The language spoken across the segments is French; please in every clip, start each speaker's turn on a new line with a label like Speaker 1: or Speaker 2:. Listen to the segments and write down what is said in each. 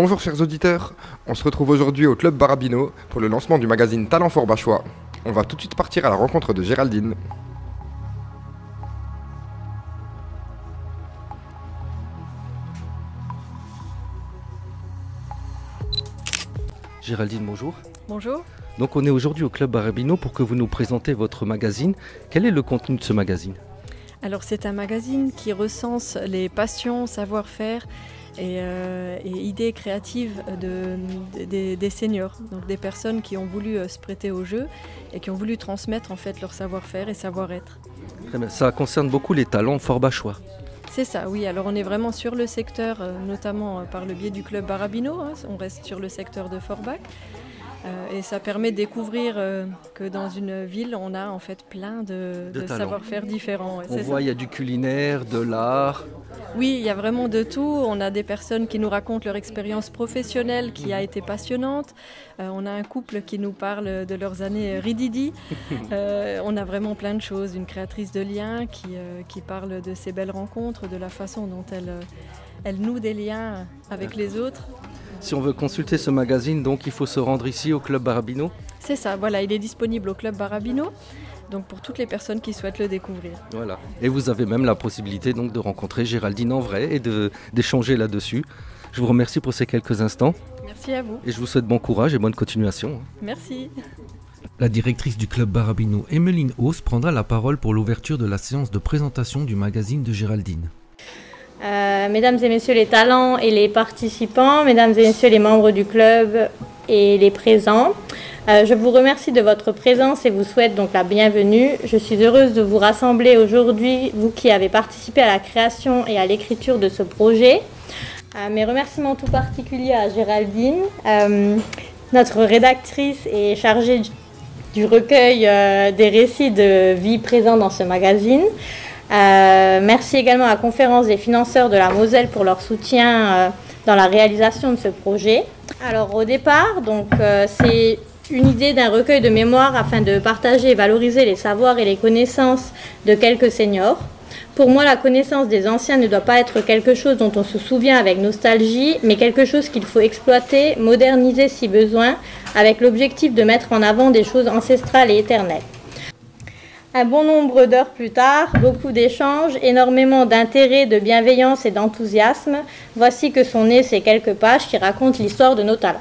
Speaker 1: Bonjour chers auditeurs, on se retrouve aujourd'hui au Club Barabino pour le lancement du magazine Talent Fort Bachois. On va tout de suite partir à la rencontre de Géraldine.
Speaker 2: Géraldine, bonjour.
Speaker 3: Bonjour.
Speaker 2: Donc on est aujourd'hui au Club Barabino pour que vous nous présentez votre magazine. Quel est le contenu de ce magazine?
Speaker 3: Alors c'est un magazine qui recense les passions, savoir-faire et, euh, et idées créatives de, de- des- des seniors, donc des personnes qui ont voulu euh, se prêter au jeu et qui ont voulu transmettre en fait leur savoir-faire et savoir-être.
Speaker 2: Très bien. Ça concerne beaucoup les talents fort bachois.
Speaker 3: C'est ça, oui. Alors on est vraiment sur le secteur, euh, notamment par le biais du club Barabino. hein. on reste sur le secteur de Forbach. Euh, et ça permet de découvrir euh, que dans une ville, on a en fait plein de,
Speaker 2: De
Speaker 3: de
Speaker 2: talents.
Speaker 3: savoir-faire différents. ouais,
Speaker 2: On voit, il y a du culinaire, de l'art.
Speaker 3: Oui, il y a vraiment de tout. On a des personnes qui nous racontent leur expérience professionnelle qui a été passionnante. Euh, on a un couple qui nous parle de leurs années rididi. On a vraiment plein de choses. Une créatrice de liens qui, qui parle de ses belles rencontres, de la façon dont elle, elle noue des liens avec les autres.
Speaker 2: Si on veut consulter ce magazine, donc il faut se rendre ici au Club Barabino.
Speaker 3: C'est ça, voilà, il est disponible au Club Barabino. Donc pour toutes les personnes qui souhaitent le découvrir.
Speaker 2: Voilà. Et vous avez même la possibilité donc de rencontrer Géraldine en vrai et de- d'échanger là-dessus. Je vous remercie pour ces quelques instants
Speaker 3: Merci à vous.
Speaker 2: et je vous souhaite bon courage et bonne continuation.
Speaker 3: Merci.
Speaker 4: La directrice du club Barabino, Emmeline Hauss, prendra la parole pour l'ouverture de la séance de présentation du magazine de Géraldine.
Speaker 5: Euh, mesdames et messieurs les talents et les participants, mesdames et messieurs les membres du club et les présents, euh, je vous remercie de votre présence et vous souhaite donc la bienvenue. Je suis heureuse de vous rassembler aujourd'hui, vous qui avez participé à la création et à l'écriture de ce projet. Euh, mes remerciements tout particuliers à Géraldine, notre rédactrice et chargée du- recueil des récits de vie présents dans ce magazine. Euh, merci également à la conférence des financeurs de la Moselle pour leur soutien euh, dans la réalisation de ce projet. Alors au départ, donc euh, c'est une idée d'un recueil de mémoire afin de partager et valoriser les savoirs et les connaissances de quelques seniors. Pour moi, la connaissance des anciens ne doit pas être quelque chose dont on se souvient avec nostalgie, mais quelque chose qu'il faut exploiter, moderniser si besoin, avec l'objectif de mettre en avant des choses ancestrales et éternelles. Un bon nombre d'heures plus tard, beaucoup d'échanges, énormément d'intérêt, de bienveillance et d'enthousiasme, voici que sont nées ces quelques pages qui racontent l'histoire de nos talents.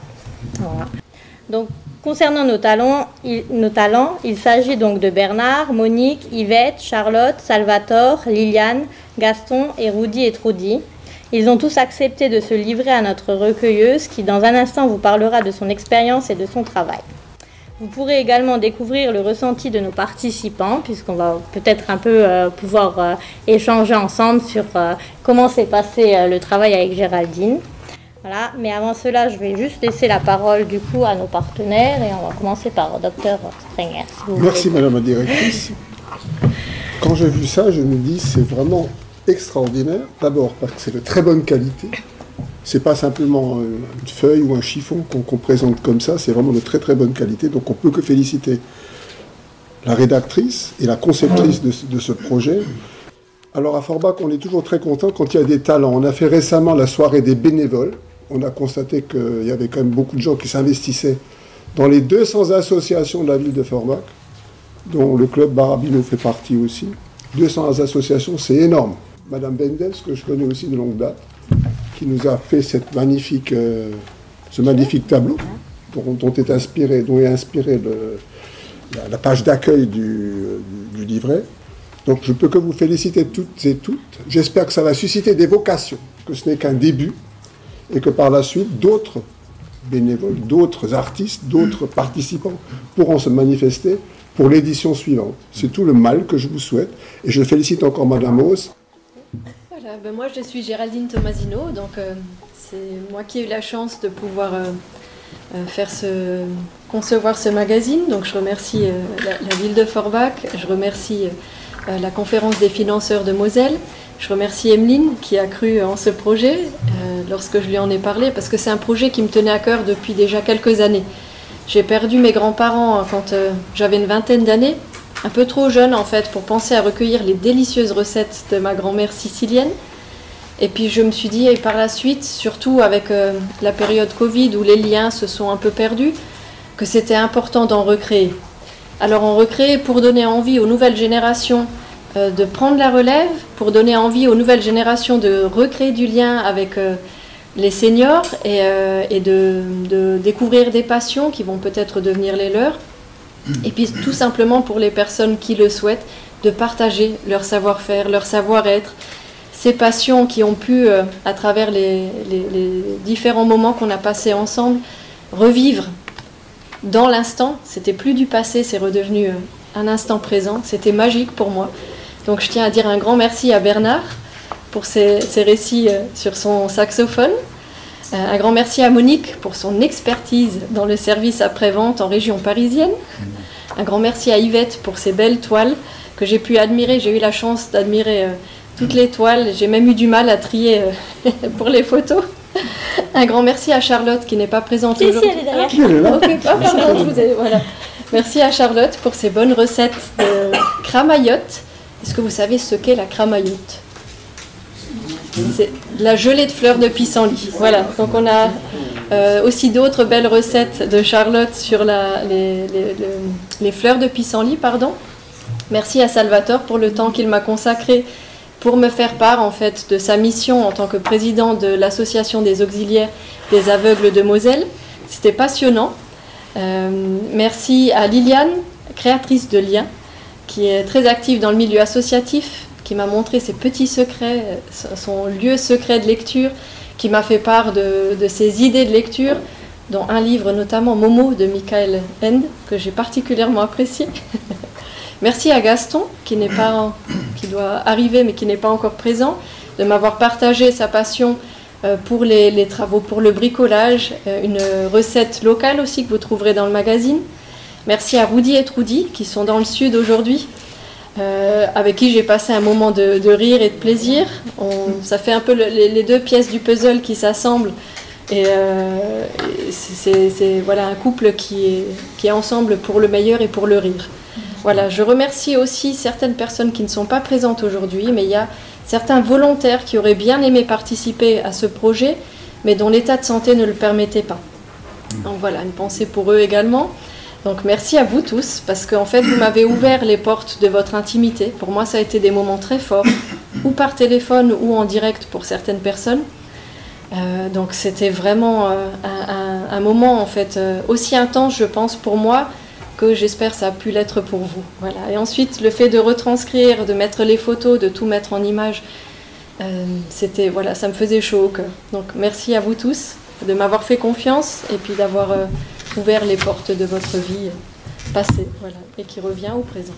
Speaker 5: Concernant nos talents, il, nos talents, il s'agit donc de Bernard, Monique, Yvette, Charlotte, Salvatore, Liliane, Gaston et Rudy et Trudy. Ils ont tous accepté de se livrer à notre recueilleuse qui, dans un instant, vous parlera de son expérience et de son travail. Vous pourrez également découvrir le ressenti de nos participants, puisqu'on va peut-être un peu euh, pouvoir euh, échanger ensemble sur euh, comment s'est passé le travail avec Géraldine. Voilà, mais avant cela, je vais juste laisser la parole du coup à nos partenaires et on va commencer par Dr Sprenger. si
Speaker 6: Merci. Madame la Directrice. Quand j'ai vu ça, je me dis c'est vraiment extraordinaire. D'abord parce que c'est de très bonne qualité. C'est pas simplement euh, une feuille ou un chiffon qu'on présente comme ça, c'est vraiment de très très bonne qualité. Donc on peut que féliciter la rédactrice et la conceptrice de, ce- projet. Alors à Forbach, on est toujours très content quand il y a des talents. On a fait récemment la soirée des bénévoles. On a constaté qu'il y avait quand même beaucoup de gens qui s'investissaient dans les 200 associations de la ville de Forbach dont le club Barabino fait partie aussi. 200 associations, c'est énorme. Madame Bendels, que je connais aussi de longue date, qui nous a fait cette magnifique, euh, ce magnifique tableau dont, est inspiré, dont est la, page d'accueil du livret. Donc je peux que vous féliciter toutes et toutes. J'espère que ça va susciter des vocations, que ce n'est qu'un début, et que par la suite, d'autres bénévoles, d'autres artistes, d'autres participants pourront se manifester pour l'édition suivante. C'est tout le mal que je vous souhaite. Et je félicite encore Madame Hauss.
Speaker 3: Voilà, ben moi je suis Géraldine Tomasino, donc euh, c'est moi qui ai eu la chance de pouvoir euh, euh, faire ce, concevoir ce magazine. Donc je remercie euh, la, la ville de Forbach, je remercie euh, la conférence des financeurs de Moselle, je remercie Emeline qui a cru en ce projet euh, lorsque je lui en ai parlé, parce que c'est un projet qui me tenait à cœur depuis déjà quelques années. J'ai perdu mes grands-parents quand euh, j'avais une vingtaine d'années, un peu trop jeune en fait pour penser à recueillir les délicieuses recettes de ma grand-mère sicilienne. Et puis je me suis dit, et par la suite, surtout avec euh, la période Covid où les liens se sont un peu perdus, que c'était important d'en recréer. Alors on recrée pour donner envie aux nouvelles générations euh, de prendre la relève, pour donner envie aux nouvelles générations de recréer du lien avec euh, les seniors et, de découvrir des passions qui vont peut-être devenir les leurs. Et puis tout simplement pour les personnes qui le souhaitent, de partager leur savoir-faire, leur savoir-être, ces passions qui ont pu, euh, à travers les, différents moments qu'on a passés ensemble, revivre dans l'instant. C'était plus du passé, c'est redevenu euh, un instant présent. C'était magique pour moi. Donc je tiens à dire un grand merci à Bernard pour ses, ses récits euh, sur son saxophone. Euh, un grand merci à Monique pour son expertise dans le service après-vente en région parisienne. Un grand merci à Yvette pour ses belles toiles que j'ai pu admirer. J'ai eu la chance d'admirer euh, toutes les toiles. J'ai même eu du mal à trier euh, pour les photos. Un grand merci à Charlotte qui n'est pas présente
Speaker 5: si,
Speaker 3: aujourd'hui.
Speaker 6: Qui est là
Speaker 3: pardon, vous voilà. Merci à Charlotte pour ses bonnes recettes de cramaillotte. Est-ce que vous savez ce qu'est la cramaillotte? C'est la gelée de fleurs de pissenlit. Voilà, donc on a euh, aussi d'autres belles recettes de Charlotte sur les fleurs de pissenlit. Pardon. Merci à Salvatore pour le temps qu'il m'a consacré pour me faire part en fait de sa mission en tant que président de l'association des auxiliaires des aveugles de Moselle. C'était passionnant. Euh, merci à Liliane, créatrice de liens, qui est très active dans le milieu associatif, qui m'a montré ses petits secrets, son lieu secret de lecture, qui m'a fait part de, ses idées de lecture, dont un livre notamment Momo de Michael End, que j'ai particulièrement apprécié. Merci à Gaston, qui n'est pas, qui doit arriver mais qui n'est pas encore présent, de m'avoir partagé sa passion euh, pour les, les travaux, pour le bricolage, euh, une recette locale aussi que vous trouverez dans le magazine. Merci à Rudy et Trudy qui sont dans le sud aujourd'hui, euh, avec qui j'ai passé un moment de, rire et de plaisir. Ça fait un peu le- les, deux pièces du puzzle qui s'assemblent. Et, euh, c'est, voilà, un couple qui est, qui est ensemble pour le meilleur et pour le rire. Voilà, je remercie aussi certaines personnes qui ne sont pas présentes aujourd'hui, mais il y a certains volontaires qui auraient bien aimé participer à ce projet, mais dont l'état de santé ne le permettait pas. Donc voilà, une pensée pour eux également. Donc merci à vous tous, parce qu'en fait, vous m'avez ouvert les portes de votre intimité. Pour moi, ça a été des moments très forts, ou par téléphone ou en direct pour certaines personnes. Euh, donc c'était vraiment euh, un, moment en fait euh, aussi intense, je pense, pour moi que j'espère ça a pu l'être pour vous. Voilà. Et ensuite, le fait de retranscrire, de mettre les photos, de tout mettre en image, euh, c'était voilà, ça me faisait chaud au cœur. Donc merci à vous tous de m'avoir fait confiance et puis d'avoir ouvert les portes de votre vie passée, et qui revient au présent.